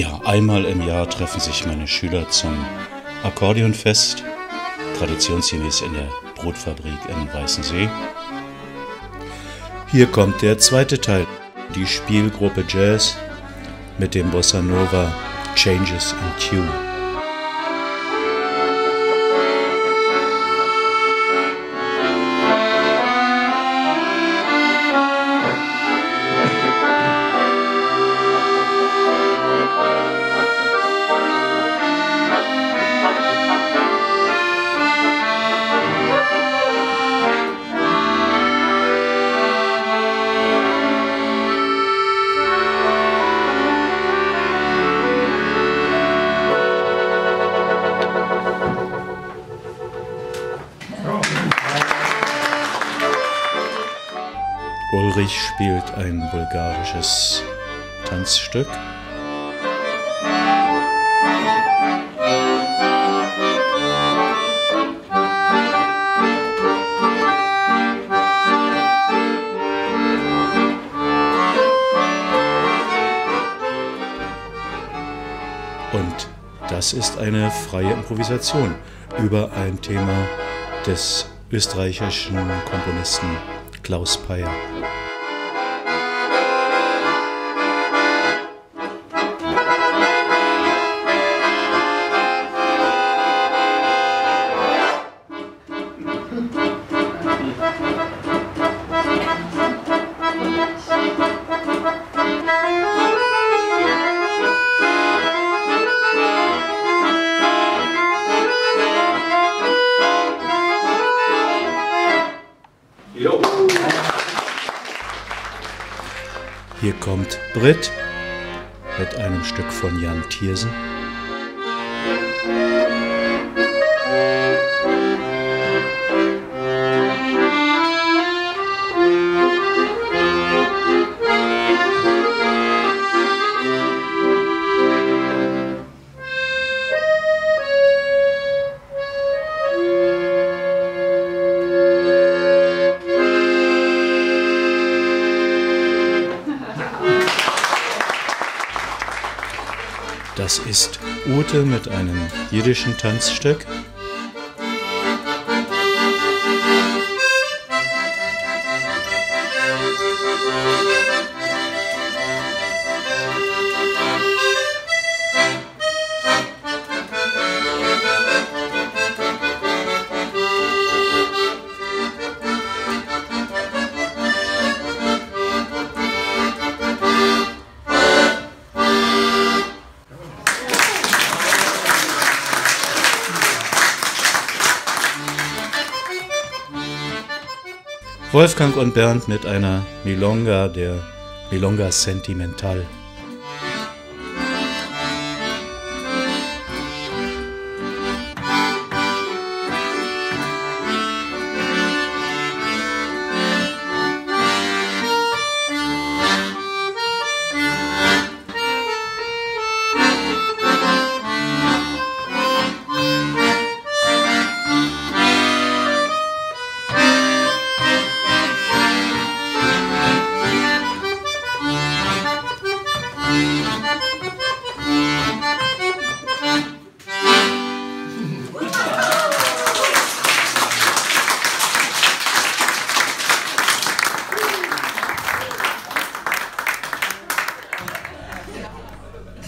Ja, einmal im Jahr treffen sich meine Schüler zum Akkordeonfest, traditionsgemäß in der Brotfabrik in Weißensee. Hier kommt der zweite Teil, die Spielgruppe Jazz mit dem Bossa Nova Changes in Tune. Ulrich spielt ein bulgarisches Tanzstück. Und das ist eine freie Improvisation über ein Thema des österreichischen Komponisten Klaus Peyer. Hier kommt Brit mit einem Stück von Jan Thiersen. Das ist Ute mit einem jiddischen Tanzstück. Wolfgang und Bernd mit einer Milonga, der Milonga Sentimental.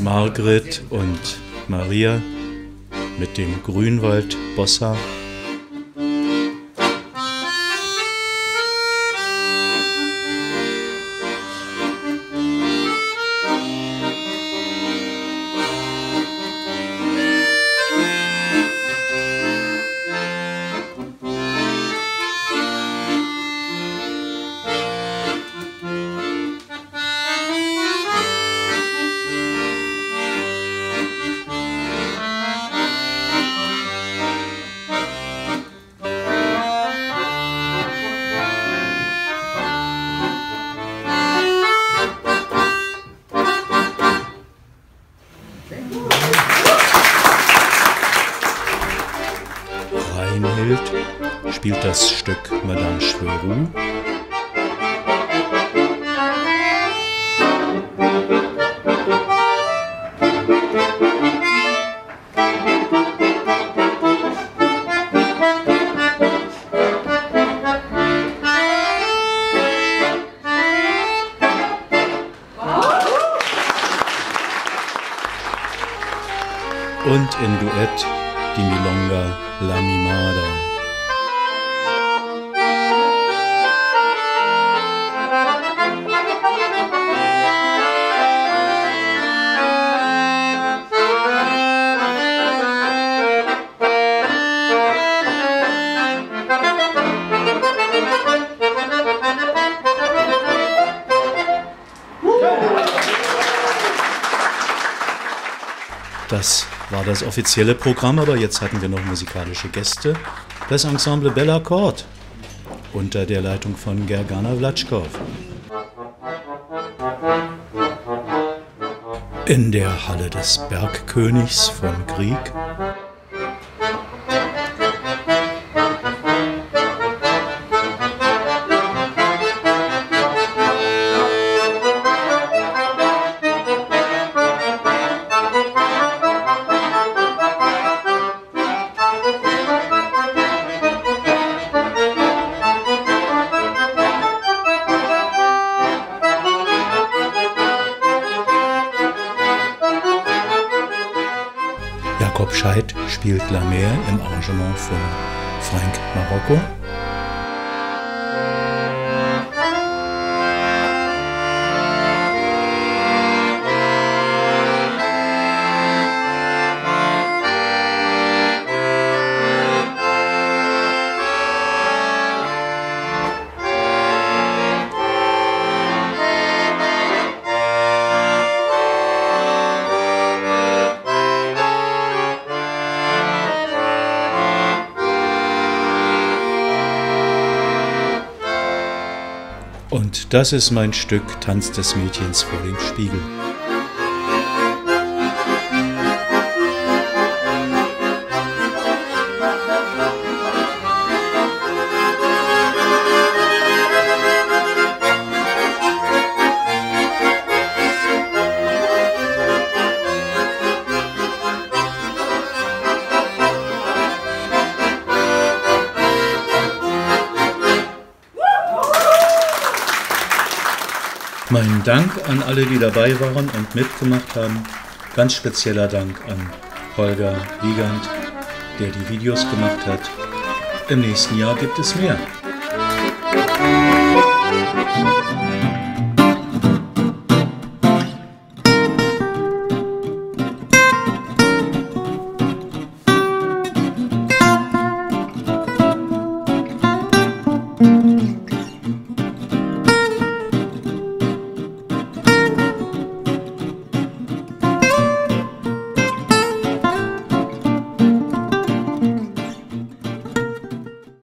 Margret und Maria mit dem Grünwald Bossa das Stück Madame Chverou. und im Duett die Milonga La Mimada. Das war das offizielle Programm, aber jetzt hatten wir noch musikalische Gäste. Das Ensemble Bella Cord unter der Leitung von Gergana Vlatschkow. In der Halle des Bergkönigs von Grieg Scheid spielt La Mer im Arrangement von Frank Marocco. Und das ist mein Stück Tanz des Mädchens vor dem Spiegel. Mein Dank an alle, die dabei waren und mitgemacht haben. Ganz spezieller Dank an Holger Wiegand, der die Videos gemacht hat. Im nächsten Jahr gibt es mehr.